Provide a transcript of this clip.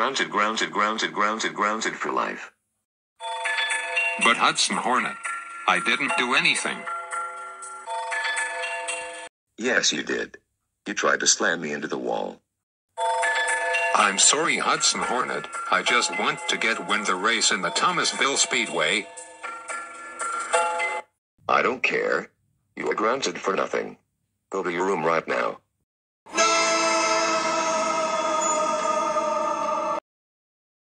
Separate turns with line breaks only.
grounded, grounded, grounded, grounded, grounded for life.
But Hudson Hornet, I didn't do anything.
Yes, you did. You tried to slam me into the wall.
I'm sorry, Hudson Hornet. I just want to get win the race in the Thomasville Speedway.
I don't care. You are grounded for nothing. Go to your room right now.